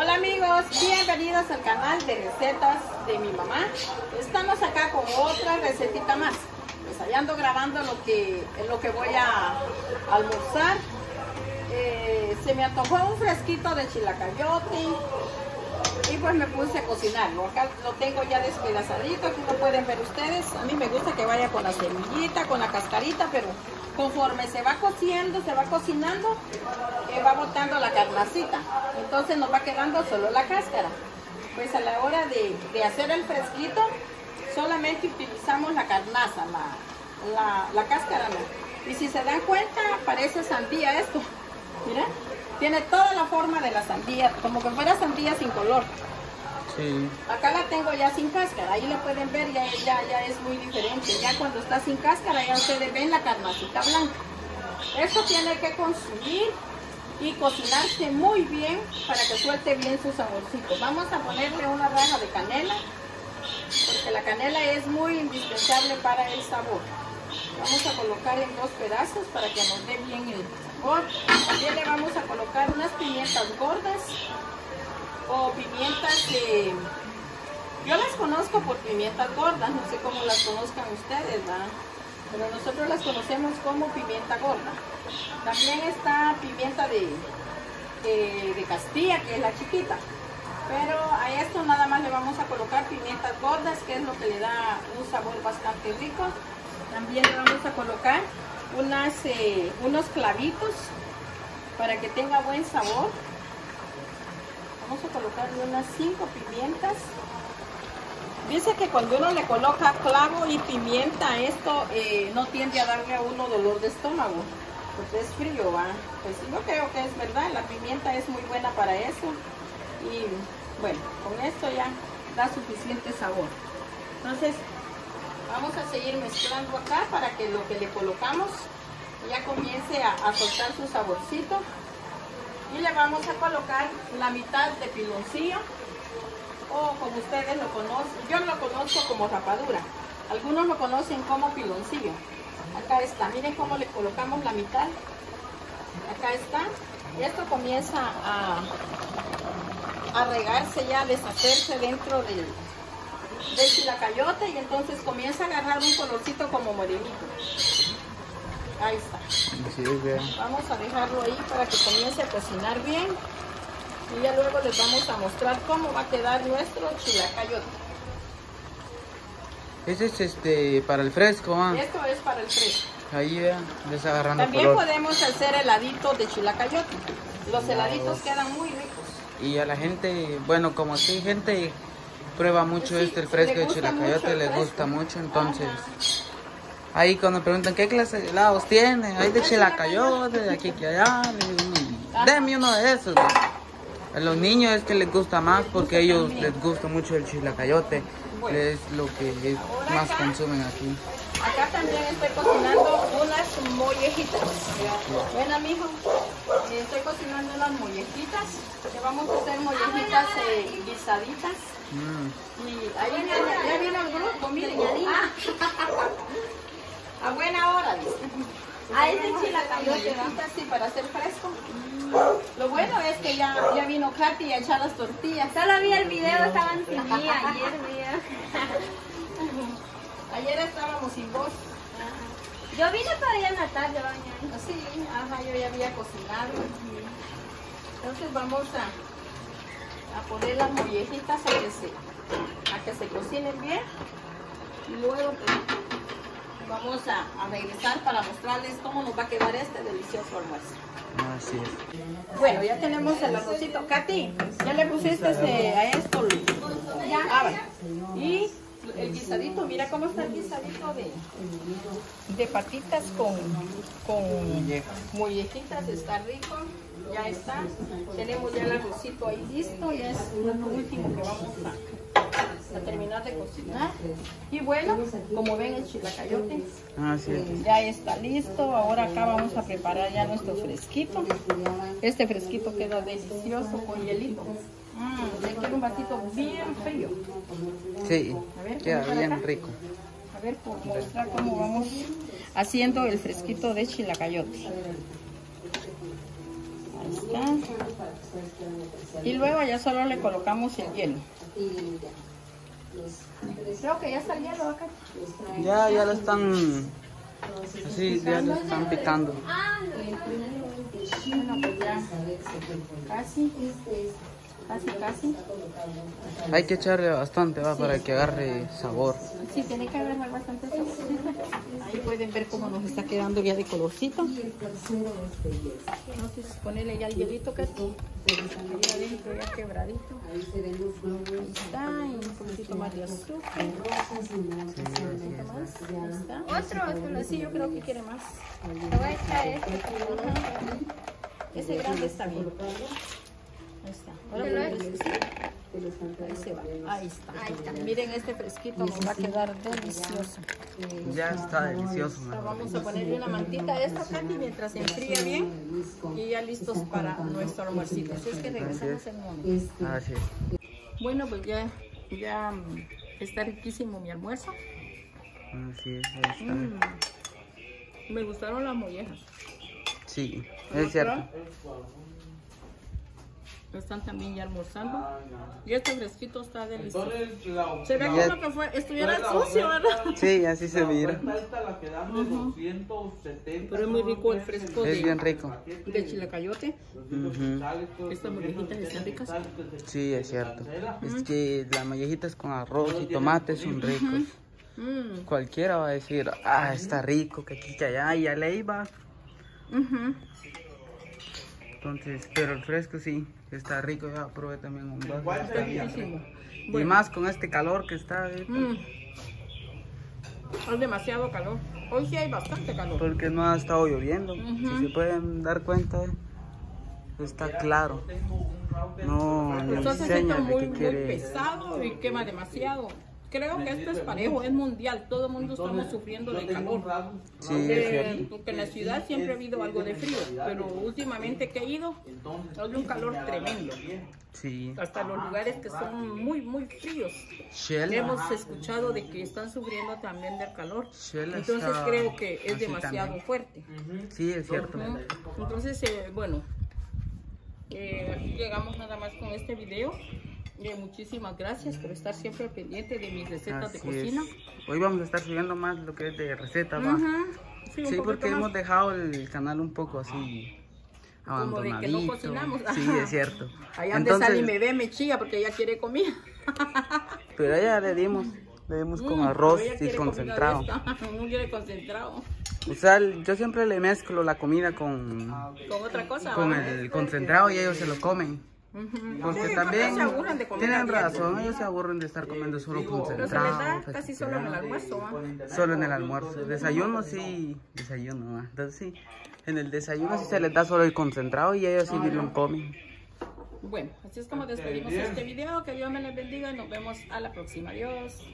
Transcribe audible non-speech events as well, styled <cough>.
Hola amigos, bienvenidos al canal de recetas de mi mamá. Estamos acá con otra recetita más. Pues allá ando grabando lo que, lo que voy a almorzar. Eh, se me antojó un fresquito de chilacayote y pues me puse a cocinarlo. Acá lo tengo ya despedazadito, aquí lo pueden ver ustedes. A mí me gusta que vaya con la semillita, con la cascarita, pero conforme se va cociendo, se va cocinando, eh, va botando la carnacita. Entonces nos va quedando solo la cáscara. Pues a la hora de, hacer el fresquito, solamente utilizamos la carnaza, la, la, cáscara no. Y si se dan cuenta, parece sandía esto. <laughs> Mira, tiene toda la forma de la sandía, como que fuera sandía sin color. Acá la tengo ya sin cáscara, ahí la pueden ver, ya, ya, ya es muy diferente. Ya cuando está sin cáscara ya ustedes ven la carnacita blanca. Esto tiene que consumir y cocinarse muy bien para que suelte bien su saborcito. Vamos a ponerle una raja de canela, porque la canela es muy indispensable para el sabor. Vamos a colocar en dos pedazos para que nos dé bien el sabor. También le vamos a colocar unas pimientas gordas o pimientas que yo las conozco por pimientas gordas, no sé cómo las conozcan ustedes, ¿verdad? Pero nosotros las conocemos como pimienta gorda. También está pimienta de, de, Castilla, que es la chiquita. Pero a esto nada más le vamos a colocar pimientas gordas, que es lo que le da un sabor bastante rico. También le vamos a colocar unas, eh, unos clavitos para que tenga buen sabor. Vamos a colocarle unas 5 pimientas. Dice que cuando uno le coloca clavo y pimienta, esto eh, no tiende a darle a uno dolor de estómago, porque es frío, ¿va? Pues yo creo que es verdad, la pimienta es muy buena para eso. Y bueno, con esto ya da suficiente sabor. Entonces, vamos a seguir mezclando acá para que lo que le colocamos ya comience a, a soltar su saborcito y le vamos a colocar la mitad de piloncillo. O como ustedes lo conocen, yo lo conozco como rapadura, algunos lo conocen como piloncillo. Acá está, miren cómo le colocamos la mitad, acá está, y esto comienza a, a regarse ya, a deshacerse dentro del, del chilacayote. Y entonces comienza a agarrar un colorcito como morenito. Ahí está. Vamos a dejarlo ahí para que comience a cocinar bien. Y ya luego les vamos a mostrar cómo va a quedar nuestro chilacayote. Ese es este para el fresco, ¿ah? Esto es para el fresco. Ahí vean, agarrando También podemos hacer heladitos de chilacayote. Los heladitos quedan muy ricos. Y a la gente, bueno, como si gente prueba mucho este el fresco de chilacayote, les gusta mucho, entonces Ahí cuando me preguntan qué clase de helados tiene, hay de chilacayote, de aquí que allá, denme uno de esos. A los niños es que les gusta más porque a ellos les gusta mucho el chilacayote, es lo que más consumen aquí. Acá también estoy cocinando unas mollejitas. Bueno, mijo, estoy cocinando unas mollejitas. Que vamos a hacer mollejitas eh, guisaditas. Mm. Y ahí viene, ya viene el grupo, miren. <laughs> A buena hora, dice. A ese chilacayote, así para hacer fresco. Lo bueno es que ya, ya vino Katy a echar las tortillas. Solo vi el video, estaban sin <laughs> mí ayer, Ayer estábamos sin vos. Yo vine para allá en la tarde, mañana. Sí, ajá, yo ya había cocinado. Entonces vamos a, a poner las mollejitas a que se, a que se cocinen bien. Y luego pues, vamos a, regresar para mostrarles cómo nos va a quedar este delicioso almuerzo. Así es. Bueno, ya tenemos el arrocito. Katy, ¿ya le pusiste a esto? Ya. Ah, y el guisadito, mira cómo está el guisadito de, de patitas con, con mollejitas, está rico, ya está. Tenemos ya el arrocito ahí listo, ya es lo último que vamos a a terminar de cocinar. Y bueno, como ven el chilacayote ah, ya está listo. Ahora acá vamos a preparar ya nuestro fresquito. Este fresquito queda delicioso con hielito. Mm, le quiero un vasito bien frío. Sí, queda bien rico. A ver, por mostrar cómo vamos haciendo el fresquito de chilacayote. Y luego ya solo le colocamos el hielo. Creo que ya está el hielo acá. Ya, ya lo están... Así, ya lo están picando. Bueno, pues ya. Casi. Casi, casi. Hay que echarle bastante, va, para que agarre sabor. Sí, tiene que haber bastante sabor. Ahí pueden ver cómo nos está quedando ya de colorcito. Entonces ponerle ya el hielito que. Ahí adentro ya quebradito. Ahí está, y un poquito más de azúcar. Un poquito más. Ahí está. Otro, otro. Sí, yo creo que quiere más. Voy a echar este. Ese grande está bien. Ahí se va. Ahí está. Ahí está. Miren, este fresquito nos va a quedar delicioso. Ya está delicioso. Vamos a ponerle una mantita a esto, Katy, mientras se enfría bien. Y ya listos para nuestro almuercito. Así es que regresamos en un momento. Así es. Bueno, pues ya, ya mm, está riquísimo mi almuerzo. Así es, ahí está. Mm. Me gustaron las mollejas. Sí, es cierto. Están también ya almorzando. Y este fresquito está delicioso. Se ve como que fue, estuviera sucio, ¿verdad? <laughs> Sí, así se mira. esta la que dan de 270. Pero es muy rico el fresco Es bien rico. de chilacayote. Estas mollejitas están ricas. Sí, es cierto. Es que las mollejitas con arroz y tomate son ricos. Mm, Cualquiera va a decir, ah, está rico, que aquí, que allá, y ya le iba. Entonces, pero el fresco sí, está rico. Ya probé también un vaso. Está bien rico. Riquísimo. Y más con este calor que está, ahorita, Mm. Es demasiado calor. Hoy sí hay bastante calor. porque no ha estado lloviendo. Ujú. Si se pueden dar cuenta, eh, está claro. No, está enseña de muy, que muy quiere. pesado y quema demasiado. Creo que esto es parejo, es mundial. Todo el mundo estamos sufriendo de calor. Sí, Eh, es porque en la ciudad siempre ha habido algo de frío, pero últimamente que he ido, hay un calor tremendo. Sí. Hasta los lugares que son muy, muy fríos. Shell. Hemos escuchado de que están sufriendo también del calor. Shell Entonces está creo que es así demasiado también. fuerte. Sí, es cierto. Entonces, eh, bueno, eh, aquí llegamos nada más con este video. Eh, muchísimas gracias por estar siempre pendiente de mis recetas de Así es. cocina. Hoy vamos a estar subiendo más lo que es de recetas, ¿va? Sí, un Sí, poquito porque más. hemos dejado el canal un poco así Como de que no cocinamos. Sí, es <laughs> cierto. Allá donde sale y me ve, me chilla porque ella quiere comida. <laughs> Pero ya le dimos, le dimos con Mm, arroz ella y concentrado. <laughs> de. No quiere concentrado. O sea, yo siempre le mezclo la comida con, Con otra cosa. con el concentrado y ellos se lo comen. Ujú. Porque Sí, también se aburren de comer tienen abierto. razón, ellos se aburren de estar comiendo solo Pero se les concentrado. da casi solo en el almuerzo. ¿va? Solo en el almuerzo. Desayuno sí, desayuno, ¿va? entonces sí. En el desayuno sí se les da solo el concentrado y ellos sí lo comen. Bueno, así es como despedimos este video. Que Dios me les bendiga y nos vemos a la próxima. Adiós.